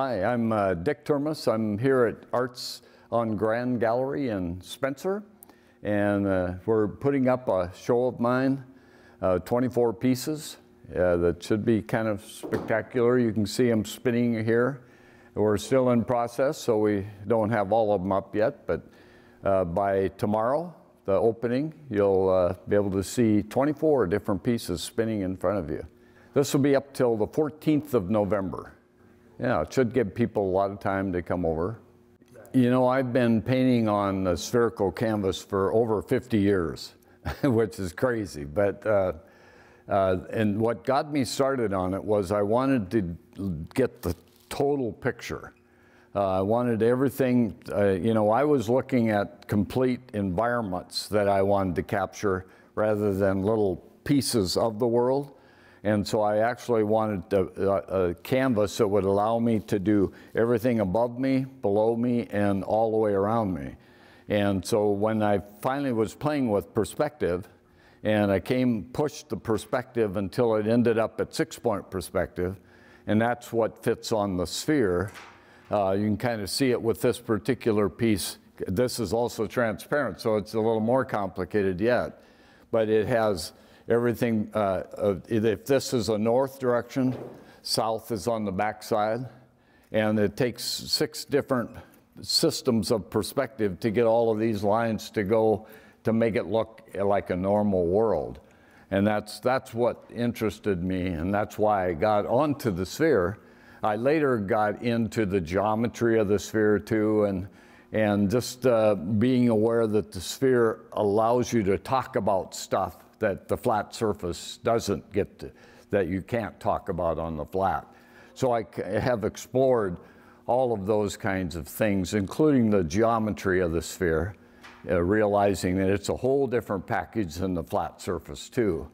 Hi, I'm uh, Dick Termes. I'm here at Arts on Grand Gallery in Spencer, and uh, we're putting up a show of mine, uh, 24 pieces uh, that should be kind of spectacular. You can see them spinning here. We're still in process, so we don't have all of them up yet, but uh, by tomorrow, the opening, you'll uh, be able to see 24 different pieces spinning in front of you. This will be up till the 14th of November. Yeah, it should give people a lot of time to come over. You know, I've been painting on a spherical canvas for over 50 years, which is crazy. But, uh, uh, and what got me started on it was I wanted to get the total picture. Uh, I wanted everything, uh, you know, I was looking at complete environments that I wanted to capture rather than little pieces of the world. And so I actually wanted a, a, canvas that would allow me to do everything above me, below me, and all the way around me. And so when I finally was playing with perspective, and I came, pushed the perspective until it ended up at six point perspective, and that's what fits on the sphere. Uh, you can kind of see it with this particular piece. This is also transparent, so it's a little more complicated yet. But it has everything, uh, if this is a north direction, south is on the back side, and it takes six different systems of perspective to get all of these lines to go to make it look like a normal world. And that's, that's what interested me, and that's why I got onto the sphere. I later got into the geometry of the sphere too, and, and just uh, being aware that the sphere allows you to talk about stuff that the flat surface doesn't get to, that you can't talk about on the flat. So I have explored all of those kinds of things, including the geometry of the sphere, uh, realizing that it's a whole different package than the flat surface too.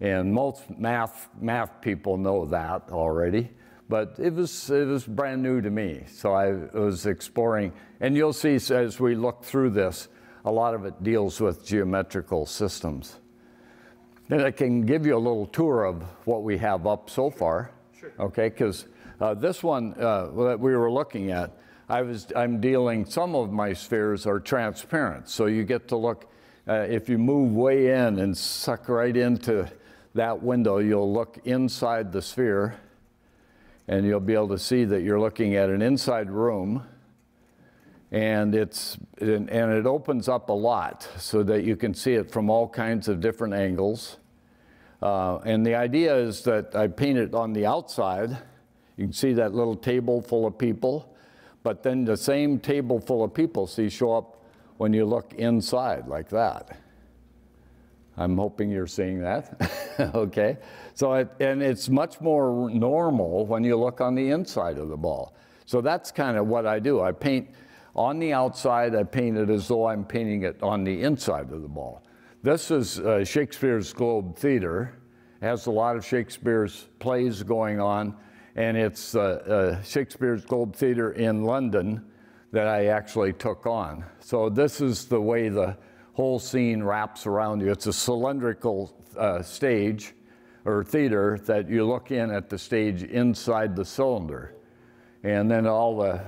And most math, math people know that already, but it was, it was brand new to me. So I was exploring, and you'll see as we look through this, a lot of it deals with geometrical systems. Then I can give you a little tour of what we have up so far. Sure. Okay, because uh, this one uh, that we were looking at, I was, I'm dealing, some of my spheres are transparent. So you get to look, uh, if you move way in and suck right into that window, you'll look inside the sphere and you'll be able to see that you're looking at an inside room and it's and it opens up a lot so that you can see it from all kinds of different angles. Uh, and the idea is that I paint it on the outside. You can see that little table full of people, but then the same table full of people see show up when you look inside like that. I'm hoping you're seeing that. okay. So it, and it's much more normal when you look on the inside of the ball. So that's kind of what I do. I paint on the outside, I paint it as though I'm painting it on the inside of the ball. This is uh, Shakespeare's Globe Theater. It has a lot of Shakespeare's plays going on, and it's uh, uh, Shakespeare's Globe Theater in London that I actually took on. So this is the way the whole scene wraps around you. It's a cylindrical uh, stage or theater that you look in at the stage inside the cylinder and then all the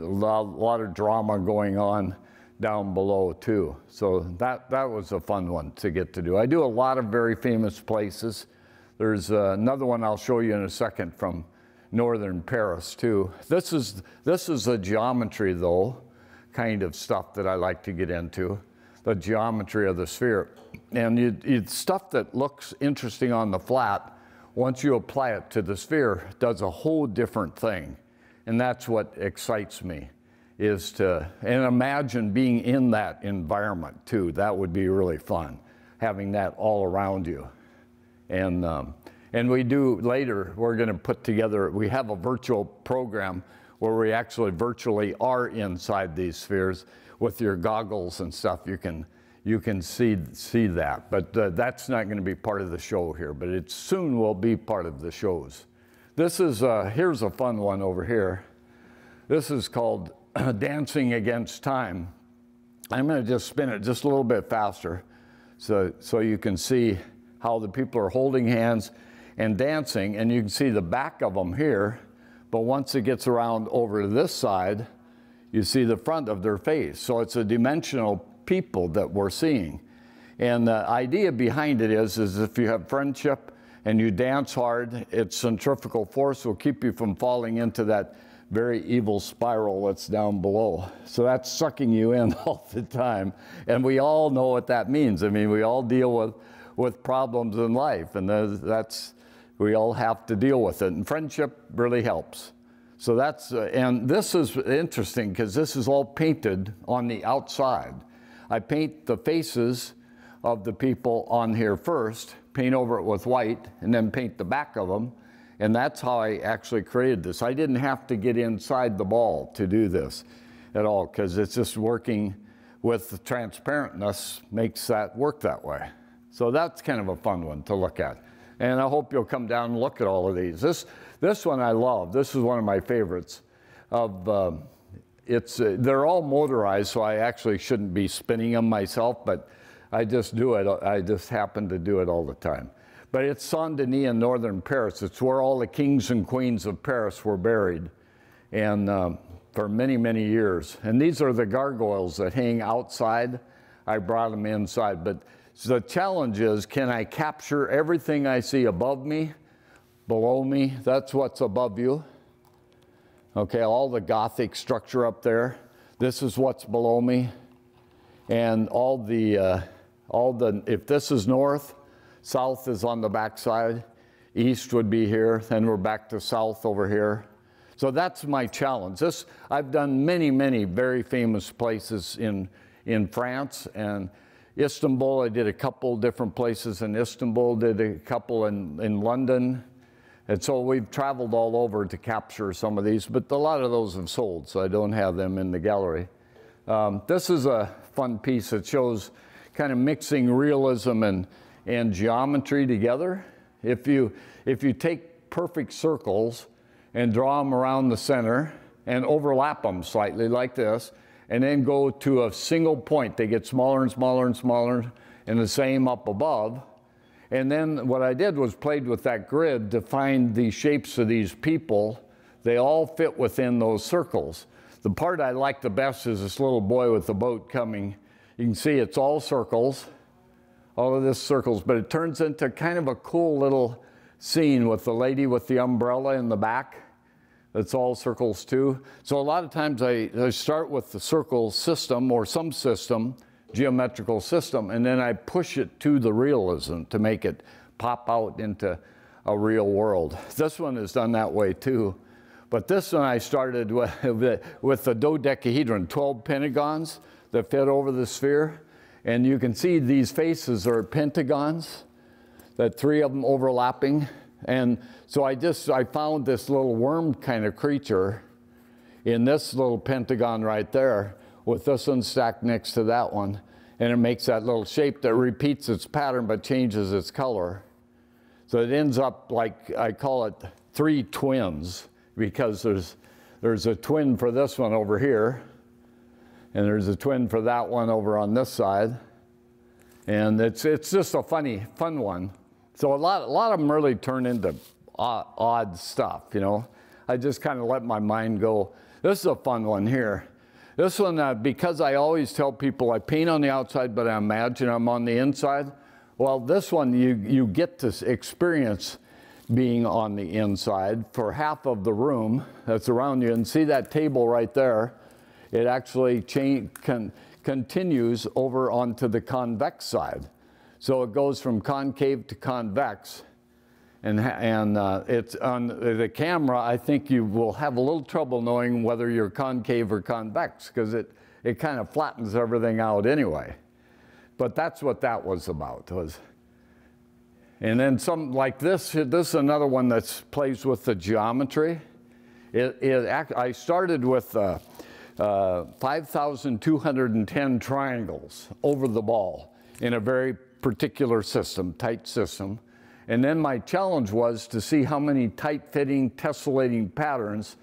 a lot of drama going on down below too. So that that was a fun one to get to do. I do a lot of very famous places. There's uh, another one I'll show you in a second from northern Paris too. This is this is a geometry though, kind of stuff that I like to get into, the geometry of the sphere, and you, it's stuff that looks interesting on the flat. Once you apply it to the sphere, does a whole different thing. And that's what excites me is to, and imagine being in that environment too. That would be really fun, having that all around you. And, um, and we do later, we're going to put together, we have a virtual program where we actually virtually are inside these spheres with your goggles and stuff. You can, you can see, see that. But uh, that's not going to be part of the show here, but it soon will be part of the shows. This is, uh, here's a fun one over here. This is called Dancing Against Time. I'm going to just spin it just a little bit faster so, so you can see how the people are holding hands and dancing. And you can see the back of them here, but once it gets around over to this side, you see the front of their face. So it's a dimensional people that we're seeing. And the idea behind it is, is if you have friendship and you dance hard, its centrifugal force will keep you from falling into that very evil spiral that's down below. So that's sucking you in all the time. And we all know what that means. I mean, we all deal with, with problems in life, and that's, we all have to deal with it. And friendship really helps. So that's, uh, and this is interesting because this is all painted on the outside. I paint the faces of the people on here first, paint over it with white, and then paint the back of them. And that's how I actually created this. I didn't have to get inside the ball to do this at all because it's just working with the transparentness makes that work that way. So that's kind of a fun one to look at. And I hope you'll come down and look at all of these. This, this one I love. This is one of my favorites. Of uh, it's uh, they're all motorized, so I actually shouldn't be spinning them myself, but I just do it. I just happen to do it all the time. But it's Saint Denis in northern Paris. It's where all the kings and queens of Paris were buried, and um, for many many years. And these are the gargoyles that hang outside. I brought them inside, but the challenge is, can I capture everything I see above me, below me? That's what's above you. Okay, all the Gothic structure up there. This is what's below me. And all the, uh, all the, if this is north, south is on the backside, east would be here, then we're back to south over here. So that's my challenge. This, I've done many, many very famous places in, in France and Istanbul, I did a couple different places in Istanbul, did a couple in, in London. And so we've traveled all over to capture some of these, but a lot of those have sold, so I don't have them in the gallery. Um, this is a fun piece that shows kind of mixing realism and, and geometry together. If you, if you take perfect circles and draw them around the center and overlap them slightly like this, and then go to a single point. They get smaller and smaller and smaller, and the same up above. And then what I did was played with that grid to find the shapes of these people. They all fit within those circles. The part I like the best is this little boy with the boat coming. You can see it's all circles, all of this circles, but it turns into kind of a cool little scene with the lady with the umbrella in the back. It's all circles too. So a lot of times I, I start with the circle system or some system, geometrical system, and then I push it to the realism to make it pop out into a real world. This one is done that way too. But this one I started with, with the dodecahedron, 12 pentagons that fit over the sphere. And you can see these faces are pentagons, that three of them overlapping. And so I just, I found this little worm kind of creature in this little pentagon right there with this one stacked next to that one. And it makes that little shape that repeats its pattern but changes its color. So it ends up like, I call it three twins because there's, there's a twin for this one over here. And there's a twin for that one over on this side. And it's, it's just a funny, fun one. So a lot, a lot of them really turn into odd, odd stuff, you know. I just kind of let my mind go. This is a fun one here. This one, uh, because I always tell people I paint on the outside, but I imagine I'm on the inside. Well, this one, you, you get to experience being on the inside for half of the room that's around you. And see that table right there? It actually con, continues over onto the convex side. So it goes from concave to convex. And, and uh, it's on the camera, I think you will have a little trouble knowing whether you're concave or convex because it, it kind of flattens everything out anyway. But that's what that was about. Was, and then some like this, this is another one that plays with the geometry. It, it I started with uh, uh, 5,210 triangles over the ball in a very particular system, tight system. And then my challenge was to see how many tight-fitting, tessellating patterns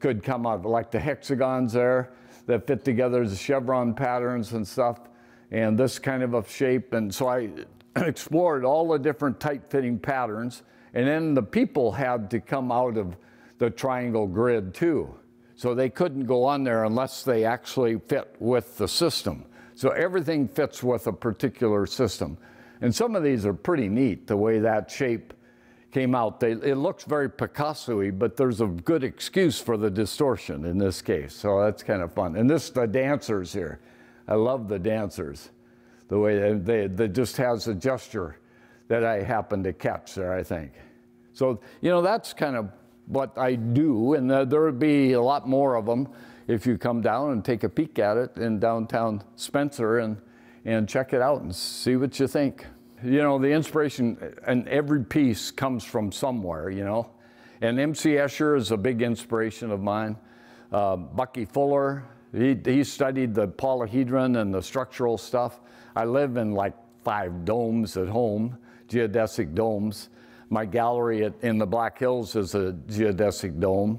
could come out, like the hexagons there that fit together as chevron patterns and stuff, and this kind of a shape. And so I explored all the different tight-fitting patterns, and then the people had to come out of the triangle grid too. So they couldn't go on there unless they actually fit with the system. So everything fits with a particular system. And some of these are pretty neat, the way that shape came out. They, it looks very Picasso-y, but there's a good excuse for the distortion in this case. So that's kind of fun. And this, the dancers here. I love the dancers. The way they, they, they just has a gesture that I happen to catch there, I think. So, you know, that's kind of what I do, and uh, there would be a lot more of them if you come down and take a peek at it in downtown Spencer and, and check it out and see what you think. You know, the inspiration and every piece comes from somewhere, you know. And M.C. Escher is a big inspiration of mine. Uh, Bucky Fuller, he, he studied the polyhedron and the structural stuff. I live in like five domes at home, geodesic domes. My gallery at, in the Black Hills is a geodesic dome.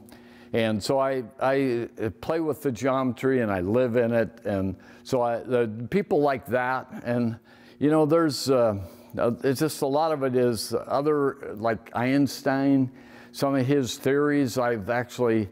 And so I, I play with the geometry and I live in it. And so I, the people like that. And, you know, there's, uh, it's just a lot of it is other, like Einstein, some of his theories I've actually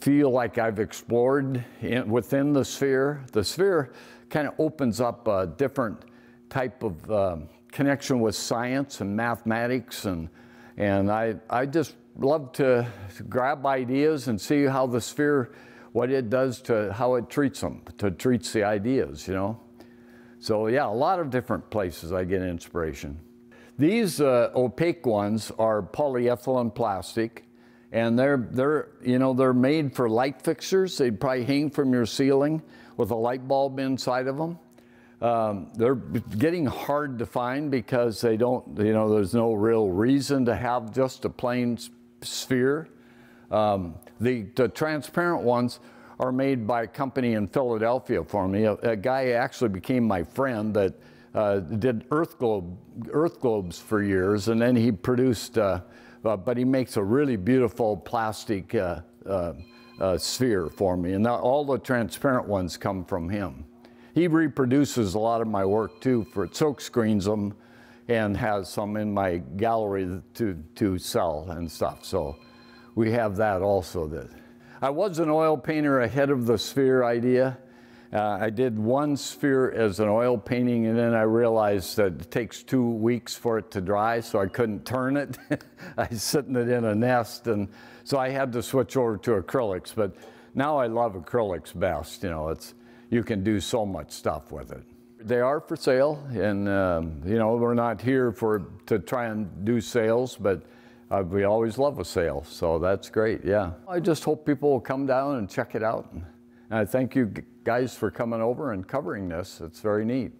feel like I've explored in, within the sphere. The sphere kind of opens up a different type of uh, connection with science and mathematics and and I, I just love to grab ideas and see how the sphere, what it does to how it treats them, to treats the ideas, you know. So yeah, a lot of different places I get inspiration. These uh, opaque ones are polyethylene plastic, and they're they're you know they're made for light fixtures. They'd probably hang from your ceiling with a light bulb inside of them. Um, they're getting hard to find because they don't, you know, there's no real reason to have just a plain sphere. Um, the, the, transparent ones are made by a company in Philadelphia for me. A, a guy actually became my friend that uh, did earth, globe, earth globes for years, and then he produced, uh, uh, but he makes a really beautiful plastic uh, uh, uh, sphere for me. And all the transparent ones come from him. He reproduces a lot of my work too, for silk screens them and has some in my gallery to, to sell and stuff. So we have that also. That I was an oil painter ahead of the sphere idea. Uh, I did one sphere as an oil painting and then I realized that it takes two weeks for it to dry so I couldn't turn it. I was sitting it in a nest and so I had to switch over to acrylics but now I love acrylics best. You know, it's, you can do so much stuff with it. They are for sale, and um, you know we're not here for to try and do sales, but uh, we always love a sale, so that's great. Yeah, I just hope people will come down and check it out. And I thank you guys for coming over and covering this. It's very neat.